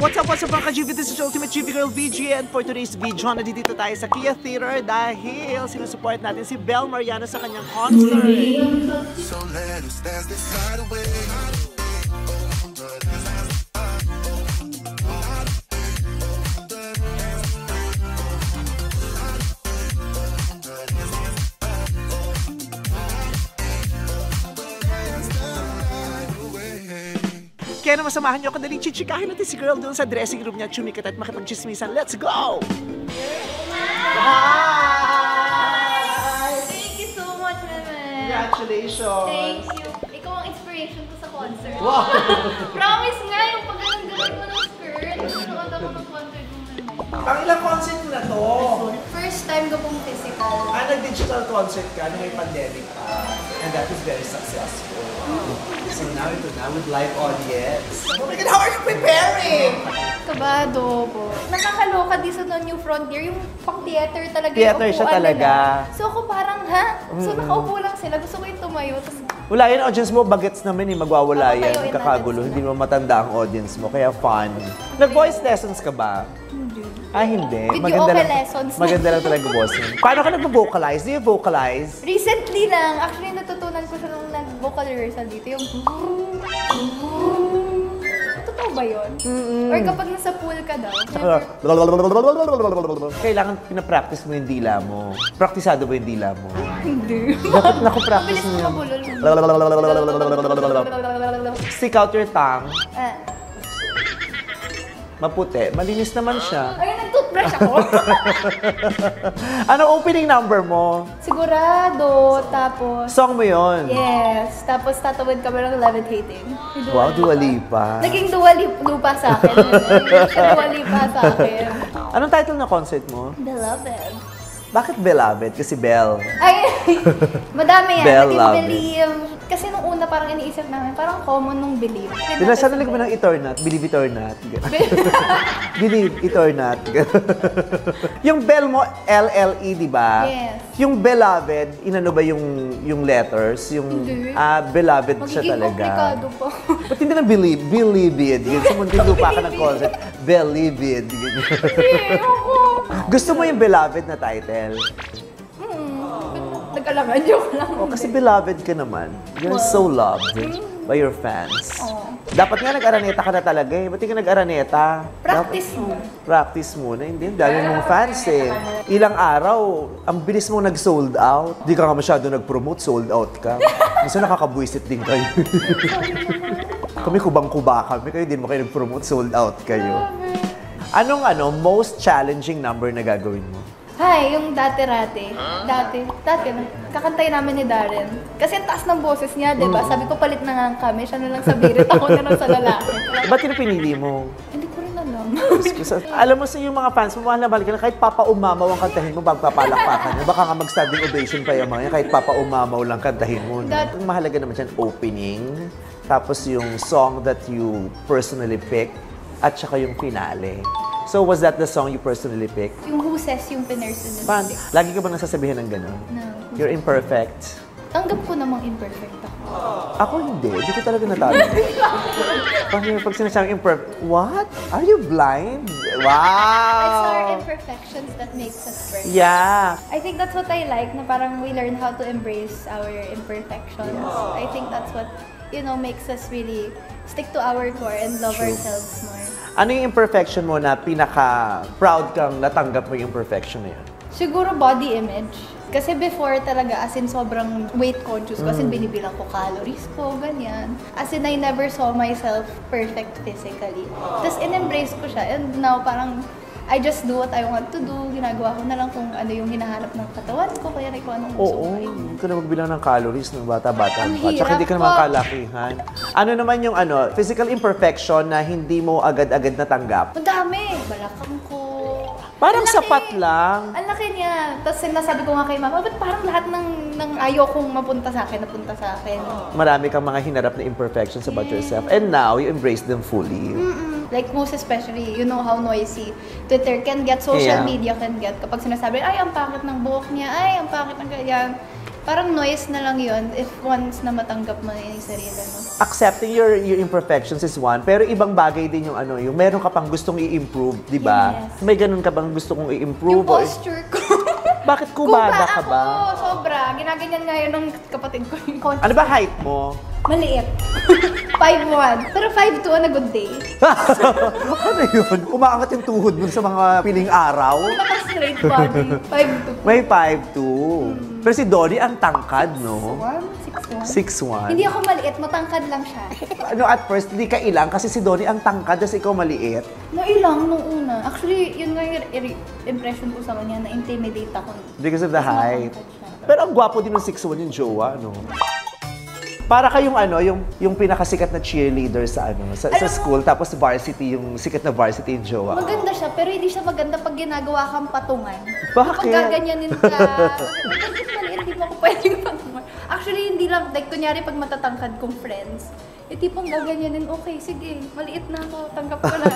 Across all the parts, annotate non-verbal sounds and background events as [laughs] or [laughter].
What's up, what's up mga ka-GV? This is Ultimate GV Girl VG and for today's video, nandito tayo sa Kia Theater dahil sinusupport natin si Bel Mariano sa kanyang concert. So let us dance this night away. Kaya naman samahan niyo ako daling chichikahin natin si girl doon sa dressing room niya, chumikat at makipag-chismisan. Let's go! Hi! Thank you so much, Meme. Congratulations! Thank you. Ikaw ang inspiration ko sa concert. Wow! [laughs] Promise nga, yung pagkalang-galang mo ng skirt. Nanonood ako ng concert mo, Meme. Ang ilang concert mo na to? First time ko pong physical. Ah, nag-digital concert ka nung may pandemic pa. And that was very successful. So now ito na with live audience. Oh my God, how are you preparing? Kabado po. Nakakaloka din sa New Frontier, yung pang theater talaga Theater yung siya upuan talaga. nila. So ako parang, ha? So nakaupo lang sila. Gusto ko yung tumayo. Tapos Wala yun, audience mo, bagets naman eh, magwawala yan. Papatayuin Kakagulo, natin hindi mo matanda ang audience mo, kaya fun. Nag-voice lessons ka ba? hindi. Ah, hindi. Video okay lessons. Maganda lang talaga bossing. Paano ka nag-vocalize? Do you vocalize? Recently lang, actually nag-vocal rehearsal dito, yung Totoo ba yun? Or kapag nasa pool ka daw, Kailangan pinapractice mo yung dila mo. Praktisado ba yung dila mo? hindi. Dapat naku-practice Mabilis mo mo yun. Stick out your tongue. Ah. Maputi. Malinis naman siya. Ay, nag-toothbrush ako. [laughs] Ano opening number mo? Sigurado. Tapos, Song mo yon. yes. Tapos tatawid kami ng levitating. Wow, Lipa. Dua Lipa. Naging Dua Lip- Lupa sa akin. [laughs] Dua Lipa sa akin. Anong title ng concert mo? Beloved. Bakit Beloved? Kasi Belle. Ay, [laughs] madami yan. Bell love believe. Kasi nung una parang iniisip namin, parang common nung believe. Si nagmo Bell. ng it or not, believe it or not. [laughs] believe it or not. [laughs] yung bell mo, L-L-E, di ba? Yes. Yung beloved, inano ba yung yung letters? Yung Hindi. ah, beloved siya Magiging talaga. komplikado pa. Ba't hindi na believe? Believe it. Yun, sa munding lupa ka ng concept. Believe it. Hindi. Gusto mo yung beloved na title? Hmm, nag-alangan, joke lang. [laughs] Oh, kasi beloved ka naman. You're so loved by your fans. Oo. Dapat nga nag-araneta ka na talaga eh. Ba't di ka nag-araneta? Practice mo. Practice muna. Hindi, ang dami mong fans eh. Ilang araw, ang bilis mong nag-sold out. Di ka nga masyado nag-promote, sold out ka. [laughs] Minsan nakakabwisit din kayo. kami kubang-kuba kami. Kayo din mo kayo nag-promote, sold out kayo. Anong ano, most challenging number na gagawin mo? Hi, yung dati-rate. Dati. Dati na. Kakantay namin ni Darren. Kasi ang taas ng boses niya, di Mm. ba? Sabi ko, palit na nga kami. Siya na lang sa birit, ako na lang sa lalaki. Ba't yun ang pinili mo? Hindi ko rin alam. Alam mo sa yung mga fans mo, mahal na mahal ka na, kahit Papa Umamaw ang kantahin mo, pagpapalakpakan mo. Baka nga mag-standing ovation pa yung mga yan, kahit Papa Umamaw lang kantahin mo. No? That- Ang mahalaga naman dyan, opening, tapos yung song that you personally pick, at saka yung finale. So, was that the song you personally picked? yung huses yung pinurse Pan, lagi ka ba nasasabihan ng gano'n? No. You're imperfect. Tanggap ko namang imperfect ako. Ako hindi. Hindi ko talaga natalo. Pag, pag sinasabing imperfect, what? Are you blind? Wow! It's our imperfections that makes us perfect. Yeah. I think that's what I like, na parang we learn how to embrace our imperfections. I think that's what, you know, makes us really stick to our core and love ourselves more. Ano yung imperfection mo na pinaka-proud kang natanggap mo yung imperfection na yun? Siguro body image. Kasi before talaga, as in sobrang weight conscious ko, as in binibilang ko calories ko, ganyan. As in, I never saw myself perfect physically. Tapos in-embrace ko siya, and now parang I just do what I want to do. Ginagawa ko na lang kung ano yung hinahanap ng katawan ko, kaya kung anong gusto Oo, ko. hindi ka na magbilang ng calories ng bata-bata. Ang pa. Tsaka hindi ka hirap naman po. kalakihan. Ano naman yung ano, physical imperfection na hindi mo agad-agad natanggap? Ang dami! Balakang ko. Parang Ang laki. sapat lang. Ang laki niya. Tapos sinasabi ko nga kay mama, ba't parang lahat ng, ng ayaw kong mapunta sa akin, napunta sa akin. Marami kang mga hinarap na imperfections about yourself. And now, you embrace them fully. Mm-mm. Like most especially, you know how noisy Twitter can get, social Yeah. media can get. Kapag sinasabi, ay, ang pangit ng buhok niya, ay, ang pangit ng ganyan. parang noise na lang yon if once na matanggap mo na yung sarili mo. Accepting your your imperfections is one, pero ibang bagay din yung ano, yung meron ka pang gustong i-improve, di ba? Yes. May ganun ka bang gusto kong i-improve? Yung posture ko. [laughs] Bakit kubada ka ako, ba? sobra. Ginaganyan nga yun ng kapatid ko. Ano ba height mo? Maliit. [laughs] 5'1". Pero 5'2 on a good day. [laughs] ano yun? Umaangat yung tuhod mo sa mga piling araw? Naka-straight body. 5'2". May 5'2". Pero si Dolly ang tangkad, no? 6'1". 6'1". Hindi ako maliit, matangkad lang siya. Ano at first, hindi ka ilang kasi si Dolly ang tangkad, tapos ikaw maliit. No, ilang nung una. Actually, yun nga yung impression ko sa kanya, na-intimidate ako. Because of the Kasi height. Pero ang gwapo din ng 6'1 yung jowa, no? Para kayong ano, yung yung pinakasikat na cheerleader sa ano, sa, sa Alam mo- school tapos varsity yung sikat na varsity yung jowa. Maganda siya, pero hindi siya maganda pag ginagawa kang patungan. Bakit? Pag gaganyanin ka, [laughs] kasi maliit, hindi mo ako pwedeng patungan. Actually, hindi lang, like, kunyari pag matatangkad kong friends, eh, tipong gaganyanin, okay, sige, maliit na ako, tanggap ko na.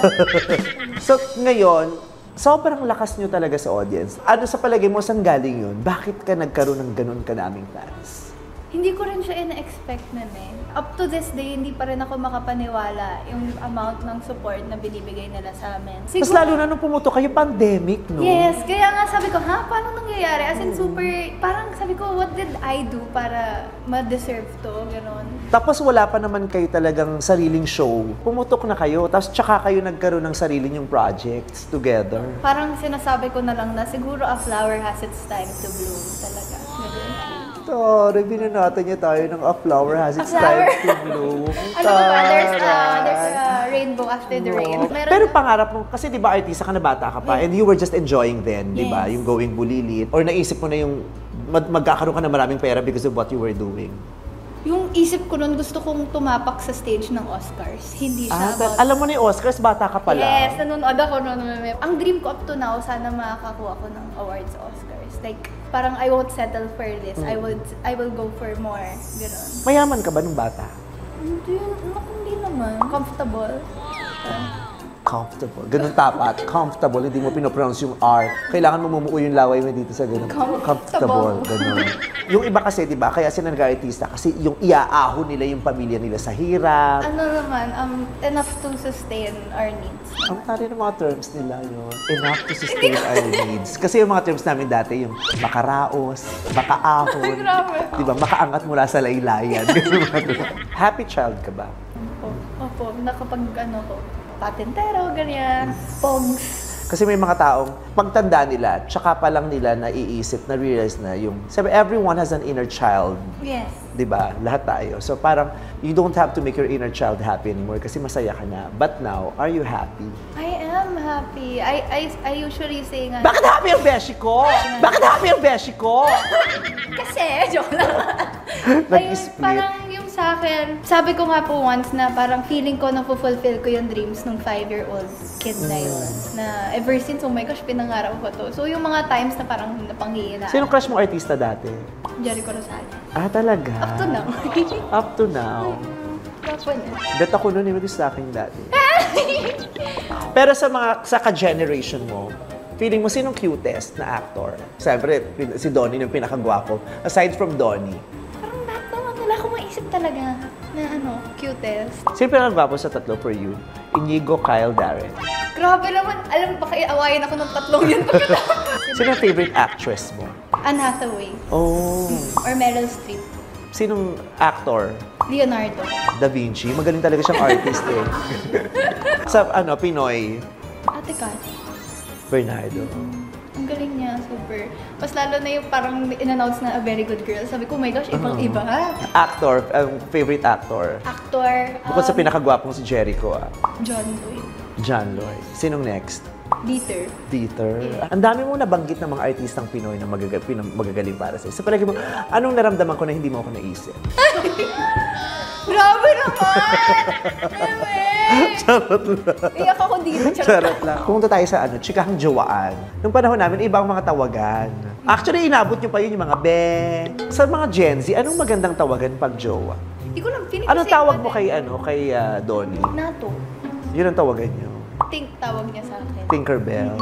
[laughs] So, ngayon, sobrang lakas nyo talaga sa audience. Ano sa palagay mo, saan galing yun? Bakit ka nagkaroon ng ganun kadaming fans? Hindi ko rin siya ina-expect nun eh. Up to this day, hindi pa rin ako makapaniwala yung amount ng support na binibigay nila sa amin. Mas lalo na nung pumuto kayo, pandemic, no? Yes, kaya nga sabi ko, ha, paano nangyayari? As in, super, parang sabi ko, what did I do para ma-deserve to? Ganon. Tapos wala pa naman kayo talagang sariling show. Pumutok na kayo, tapos tsaka kayo nagkaroon ng sarili nyong projects together. Parang sinasabi ko na lang na siguro a flower has its time to bloom talaga. Ganun. Tara, binanatan niya tayo ng A Flower Has Its A. Time to Bloom. [laughs] Ano ba? There's a, Taray. there's a rainbow after the rain. Meron Pero na- pangarap mo, kasi di ba artista ka na bata ka pa, and you were just enjoying then, di ba? Yes. Yung going bulilit. Or naisip mo na yung mag magkakaroon ka na maraming pera because of what you were doing. Yung isip ko nun, gusto kong tumapak sa stage ng Oscars. Hindi siya Ah, about... alam mo na yung Oscars, bata ka pala. Yes, nanonood ako noon. Ang dream ko up to now, sana makakakuha ko ng awards sa Oscars. Like, parang I won't settle for this. I Mm. would I will go for more. Ganon. Mayaman ka ba nung bata? Hindi, naku, hindi naman. Comfortable. Comfortable. Ganun tapat. Comfortable. Hindi mo pinopronounce yung R. Kailangan mo mumuo yung laway mo dito sa ganun. Comfortable. Ganun. Yung iba kasi, di ba, kaya sila nag-artista kasi yung iaahon nila yung pamilya nila sa hirap. Ano naman, um, enough to sustain our needs. Ang tali ng mga terms nila yun. Enough to sustain [laughs] our needs. Kasi yung mga terms namin dati, yung makaraos, makaahon, Ay, [laughs] grabe. di ba, makaangat mula sa laylayan. [laughs] Happy child ka ba? Opo, nakapag ano ko, patentero, ganyan, pogs. Kasi may mga taong pagtanda nila, tsaka pa lang nila naiisip, na-realize na yung, sabi, everyone has an inner child, Yes. ba? Lahat tayo. So parang, you don't have to make your inner child happy anymore kasi masaya ka na. But now, are you happy? I am happy. I I I usually say nga, Bakit happy ang beshi ko? Bakit happy ang beshi ko? [laughs] Kasi, joke lang. [laughs] Nag-split. Parang sa akin, sabi ko nga po once na parang feeling ko na fulfill ko yung dreams ng five-year-old kid na yun. Na ever since, oh my gosh, pinangarap ko to. So yung mga times na parang napanghihina. Sino crush mo artista dati? Jericho Rosales. Ah, talaga? Up to now. [laughs] Up to now. Gwapo niya. Bet ako nun, yung sa akin dati. [laughs] Pero sa mga, sa ka-generation mo, feeling mo sinong cutest na actor? Siyempre, si Donnie yung pinakagwapo. Aside from Donnie, sino pinakagwapo sa tatlo for you? Inigo, Kyle, Darren. Grabe naman. Alam mo, baka iawayin ako ng tatlong yun pagkatapos. [laughs] Sino ang favorite actress mo? Anne Hathaway. Oh, Or Meryl Streep. sinong actor? Leonardo. Da Vinci. Magaling talaga siyang artist eh. [laughs] sa ano, Pinoy, Ate Kat. Bernardo. Ang galing niya, super. Mas lalo na yung parang in-announce na a very good girl. Sabi ko, oh my gosh, ibang iba. Actor, ang favorite actor. Actor. Bukod sa um, pinakagwapong si Jericho, ah. John Lloyd. John Lloyd. Sinong next? Dieter. Dieter. Ang dami mo nabanggit ng mga artistang Pinoy na magaga- pinam- magagaling para sa'yo. Sa palagi mo, anong naramdaman ko na hindi mo ako naisip? [laughs] Grabe naman! [laughs] Charot lang. Iyak ako dito. Charot. Charot lang. Pumunta tayo sa ano, chikahang jowaan. Nung panahon namin, ibang mga tawagan. Actually, inabot nyo pa yun yung mga be. Sa mga Gen Z, anong magandang tawagan pag jowa? Hindi ko lang, feeling Anong tawag mo kay, ano, kay ah, Donnie? Nato. Yun ang tawagan nyo. Think tawag niya sa akin. Tinkerbell.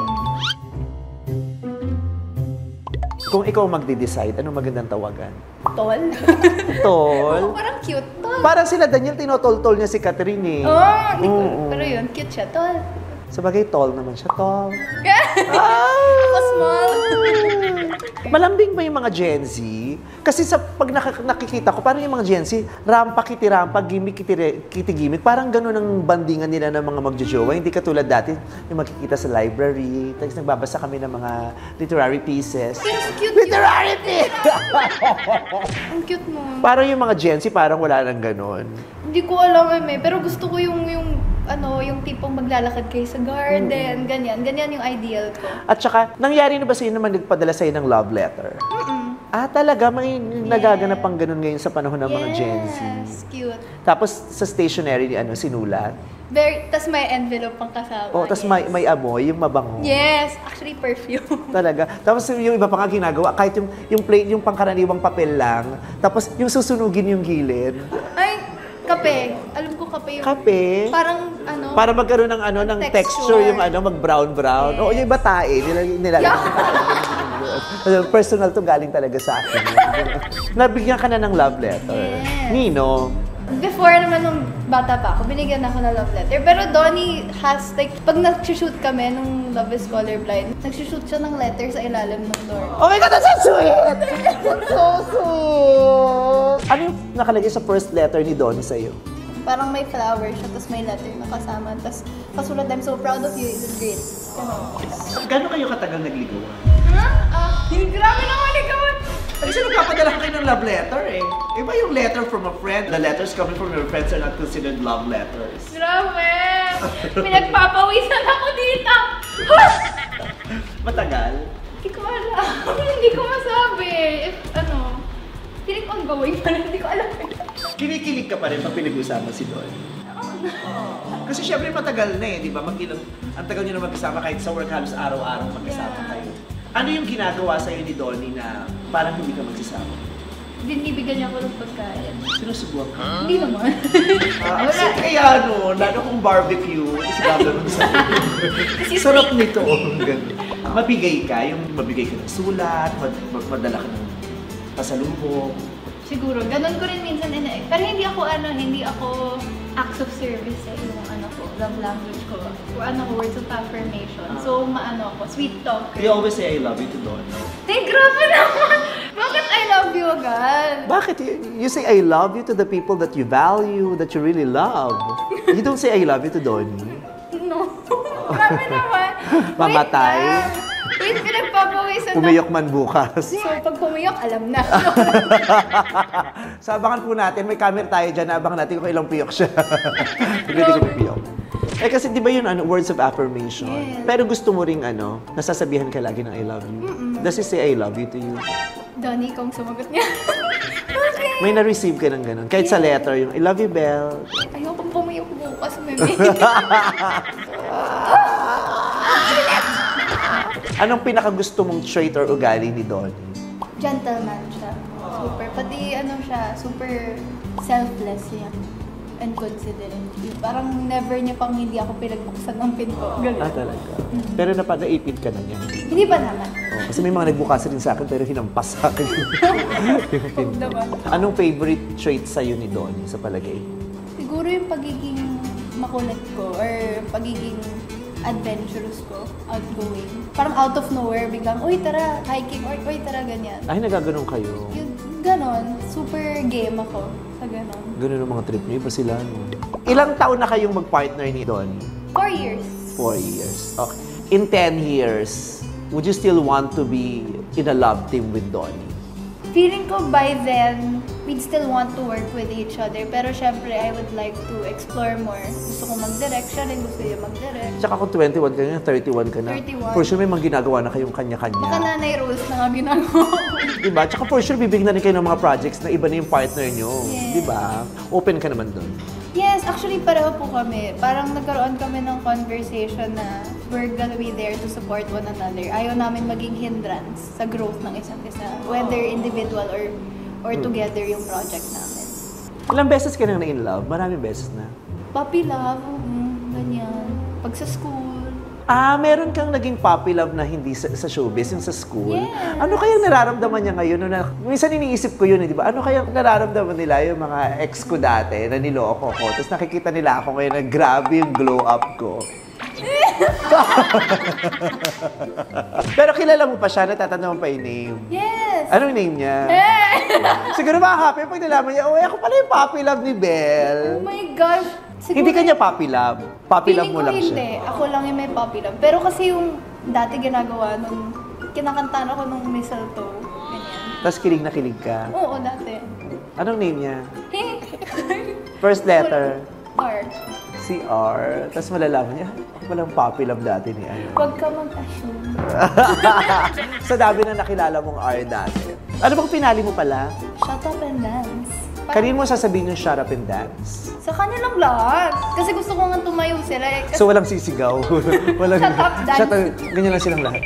Kung ikaw magde-decide, anong magandang tawagan? Tall. Tol. [laughs] Oo, parang cute. Tall. Parang sila Daniel, tinotol-tol niya si Catherine eh. Oo, ko, Oo. pero yun, cute siya. Tall. Sa bagay, tall naman siya. Tall. [laughs] Ako small. [laughs] Malambing ba yung mga Gen Z? Kasi sa pag nakikita ko, parang yung mga Gen Z, rampa, kiti-rampa, gimmick, kiti- kiti-gimmick. Parang ganun ang bandingan nila ng mga magjojowa. Hindi katulad dati, yung makikita sa library, tapos nagbabasa kami ng mga literary pieces. It's cute Literary pieces! [laughs] Ang cute mo. parang yung mga Gen Z, parang wala nang ganun. Hindi ko alam eh, pero gusto ko yung, yung, ano, yung tipong maglalakad kayo sa garden, ganyan. Ganyan yung ideal ko. At saka, nangyari na ba sa'yo naman nagpadala sa'yo ng love letter? Ah, talaga? May nagaganap pang ganun ngayon sa panahon ng mga Gen Z. Yes, cute. Tapos sa stationery, ano, sinulat. Very, tas may envelope pang kasama. Oh, tapos yes. may, may amoy, yung mabango. Yes, actually perfume. [laughs] Talaga. Tapos yung iba pa nga ginagawa, kahit yung, yung plate, yung pangkaraniwang papel lang, tapos yung susunugin yung gilid. Ay, kape. Alam ko kape yung... Kape. Parang, ano? Para magkaroon ng ano ng texture, Texture. yung ano mag brown brown. Yes. Oo, yung iba tae, nila nila. Yeah. [laughs] Personal to galing talaga sa akin. [laughs] Nabigyan ka na ng love letter. Yes. Nino, Before naman nung bata pa ako, binigyan ako ng love letter. Pero Donnie has, like, pag nag-shoot kami nung Love is Colorblind, nag-shoot siya ng letter sa ilalim ng door. Oh my God, that's so sweet! [laughs] so sweet! Ano yung nakalagay sa first letter ni Donnie sa'yo? Parang may flower siya, tapos may letter na kasama. Tapos kasulat, I'm so proud of you, it's great. Gano'n kayo katagal nagligaw? Ah, grabe naman ikaw! Kasi nagpapadala kayo ng love letter eh. Iba yung letter from a friend. The letters coming from your friends are not considered love letters. Grabe! [laughs] Pinagpapawisan ako dito! [laughs] Matagal. Hindi ko alam. [laughs] hindi ko masabi. If, ano, feeling ongoing pa rin. Hindi ko alam. Kinikilig ka pa rin pag pinag-usapan si Don. Kasi syempre matagal na eh, di ba? Mag-ilang, ang tagal nyo na magkasama kahit sa work halos araw-araw magkasama Yeah. kayo. Ano yung ginagawa sa'yo ni Donnie na parang hindi ka magsasama? Binibigyan niya ako ng pagkain. Sinusubukan ka? Hindi naman. Ah, kasi kaya ano, lalo kung barbecue, kasi gagawin sa Sarap nito. Mabigay ka, yung mabigay ka ng sulat, mad- madala ka ng pasalubong. Siguro, ganun ko rin minsan ina Pero hindi ako ano, hindi ako acts of service eh, yung ano ko, love language ko. Ano ko, words of affirmation. So, maano ako, sweet talker. You always say I love you to Don. Te, grabe naman! [laughs] Bakit I love you agad? Bakit? You, you say I love you to the people that you value, that you really love. You don't say I love you to Donnie. No. [laughs] grabe naman. [laughs] Mamatay. Wait. Wait, pinagpapawisan Pumiyok man bukas. So, pag pumiyok, alam na. Sa abangan po natin, may camera tayo dyan, abangan natin kung ilang piyok siya. Hindi hindi ko pipiyok. Eh kasi di ba yun, ano, words of affirmation? Yes. Pero gusto mo ring ano, nasasabihan ka lagi ng I love you. Does he say I love you to you? Donnie, kung sumagot niya. [laughs] okay. May na-receive ka ng ganun. Kahit sa letter, yung I love you, Belle. Ayoko pumiyok bukas, meme. [laughs] Anong pinakagusto mong trait or ugali ni Donnie? Gentleman siya. Super. Pati ano siya, super selfless siya. And considerate. Yung Parang never niya pang hindi ako pinagbuksan ng pinto. Ah, Ganun. talaga. Pero napadaipid ka na niya. Hindi ba naman? Oh, kasi may mga nagbukas rin sa akin pero hinampas sa akin [laughs] yung pinto. Anong favorite trait sa'yo ni Donnie sa palagay? Siguro yung pagiging makulit ko or pagiging adventurous ko, outgoing. Parang out of nowhere, biglang, uy, tara, hiking, or uy, tara, ganyan. Ay, nagaganon kayo. Yung ganon, super game ako sa ganon. Ganun ang mga trip niyo. Iba sila, no? Ilang taon na kayong mag-partner ni Donnie? Four years. Four years. Okay. In 10 years, would you still want to be in a love team with Donnie? Feeling ko by then, we'd still want to work with each other. Pero syempre, I would like to explore more. Gusto ko mag-direct, siya rin gusto niya mag-direct. Tsaka kung 21 ka na, 31 ka na. 31. For sure may mga ginagawa na kayong Baka kanya-kanya. nanay rules na nga ginagawa. Diba? Tsaka for sure bibigyan na kayo ng mga projects na iba na yung partner nyo. Yes. Diba? Open ka naman doon. Yes, actually pareho po kami. Parang nagkaroon kami ng conversation na we're gonna be there to support one another. Ayaw namin maging hindrance sa growth ng isa't isa. Whether individual or or together yung project namin. Ilang beses ka nang na-in love? Maraming beses na. Puppy love, mm, ganyan. Pag sa school, Ah, meron kang naging puppy love na hindi sa, sa showbiz, yung sa school. Yes. Ano kayang nararamdaman niya ngayon? No, na, minsan iniisip ko yun, eh, di ba? Ano kayang nararamdaman nila yung mga ex ko dati na niloko ko? Tapos nakikita nila ako ngayon na grabe yung glow up ko. [laughs] Pero kilala mo pa siya, natatanda mo pa yung name. Yes! Anong name niya? Siguro makahappy pag nalaman niya, oh, ako pala yung puppy love ni Oh Belle. my gosh! Siguro- Hindi kanya puppy love. Puppy love mo lang hindi. siya. Ako lang yung may puppy love. Pero kasi yung dati ginagawa nung kinakantaan ako nung mistletoe. Ganyan. Tapos kilig na kilig ka. Oo, dati. Anong name niya? [laughs] First letter. R. Si R. Tapos malalaman niya, ako palang puppy love dati ni ano. Huwag ka mag-assume. [laughs] Sa dami na nakilala mong R dati. Ano bang pinali mo pala? Shut up and dance. Kanino mo sasabihin yung shut up and dance? Sa kanilang lahat. Kasi gusto ko nga tumayo sila. Eh. Kasi So walang sisigaw. [laughs] walang, Shut up, dance. Shut up, ganyan lang silang lahat.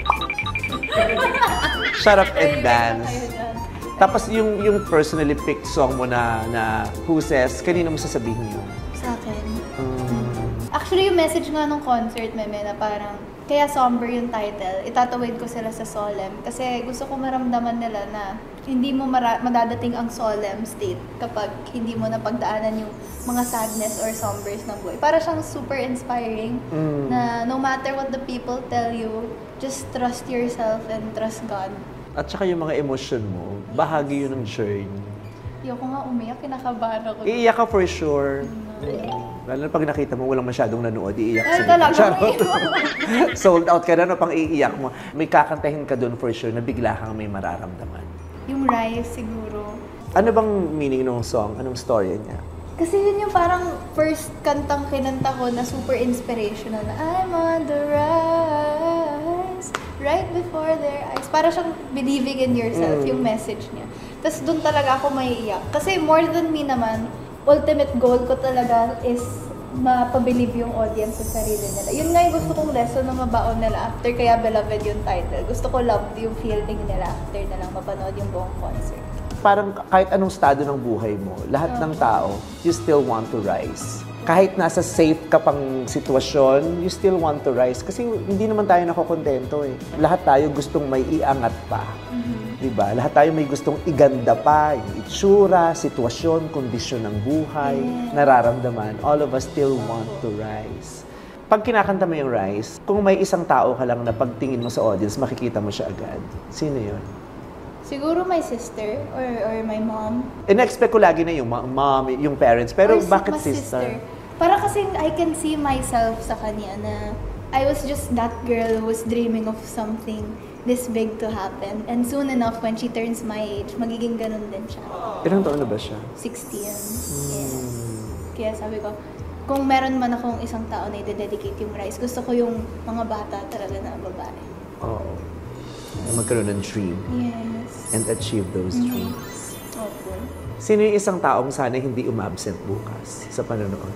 shut up and Kayo dance. dyan. Tapos yung yung personally picked song mo na na Who Says, kanino mo sasabihin yun? Actually, yung message nga nung concert, meme, na parang, kaya somber yung title, itatawid ko sila sa solemn. Kasi gusto ko maramdaman nila na hindi mo mara- madadating ang solemn state kapag hindi mo napagdaanan yung mga sadness or sombers ng buhay. Para siyang super inspiring Mm. na no matter what the people tell you, just trust yourself and trust God. At saka yung mga emotion mo, bahagi yun ng journey. Ayoko nga umiyak, kinakabahan ako. Iiyak ka for sure. Lalo na pag nakita mo walang masyadong nanood, iiyak Ay, talaga, Charot. [laughs] Sold out ka na, no, pang iiyak mo. May kakantahin ka doon for sure na bigla kang may mararamdaman. yung rise siguro. Ano bang meaning ng song? Anong story niya? Kasi yun yung parang first kantang kinanta ko na super inspirational na I'm on the rise, right before their eyes. Para siyang believing in yourself, yung message niya. Tapos doon talaga ako maiiyak. Kasi more than me naman, ultimate goal ko talaga is mapabilib yung audience sa sarili nila. Yun nga yung gusto kong lesson na mabaon nila after kaya beloved yung title. Gusto ko love yung feeling nila after na lang mapanood yung buong concert. Parang kahit anong estado ng buhay mo, lahat ng tao, you still want to rise. Kahit nasa safe ka pang sitwasyon, you still want to rise. Kasi hindi naman tayo nakokontento eh. Lahat tayo gustong may iangat pa. Di ba? Lahat tayo may gustong iganda pa, yung itsura, sitwasyon, kondisyon ng buhay, nararamdaman. All of us still want to rise. Pag kinakanta mo yung rise, kung may isang tao ka lang na pagtingin mo sa audience, makikita mo siya agad. Sino yun? Siguro my sister or or my mom. In-expect ko lagi na yung ma- mom, yung parents. Pero Or si- bakit sister? Para kasi I can see myself sa kanya na I was just that girl who was dreaming of something this big to happen. And soon enough, when she turns my age, magiging ganun din siya. Ilang taon na ba siya? 16. Hmm. Yes. Kaya sabi ko, kung meron man akong isang tao na i-dedicate yung rice, gusto ko yung mga bata talaga na babae. Oo. Magkaroon ng dream Yes. and achieve those Mm-hmm. dreams. Opo. Sino yung isang taong sana hindi umabsent bukas sa panonood?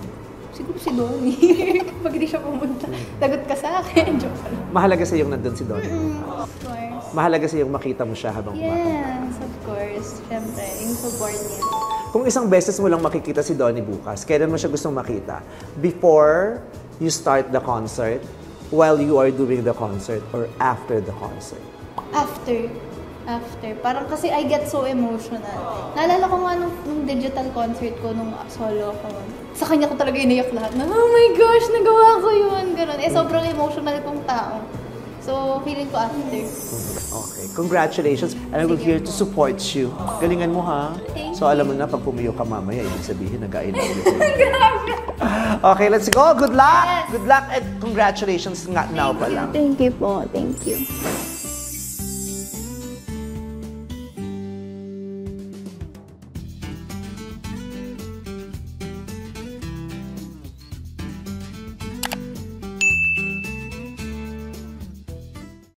Siguro si Donnie. [laughs] Pag di siya pumunta, lagot ka sa akin. [laughs] Joke lang. Mahalaga sa yung nandun si Donnie. Mm, of course. Mahalaga sa yung makita mo siya habang kumakanta. Yes, of course. Siyempre, yung support niya. Kung isang beses mo lang makikita si Donnie bukas, kailan mo siya gustong makita? Before you start the concert, while you are doing the concert, or after the concert? After. After. Parang kasi I get so emotional. Naalala ko nga nung, nung digital concert ko, nung solo ko. Sa kanya ko talaga iniyak lahat. Na, oh my gosh, nagawa ko yun. Ganun. Eh, sobrang emotional kong tao. So, feeling ko after. Okay. Congratulations. And I will here to support you. Galingan mo ha. Thank So alam mo na, pag pumiyo ka mamaya, ibig sabihin, nag-I love you. okay, let's go. Good luck! Yes. Good luck and congratulations nga now pa lang. Thank you po. Thank you.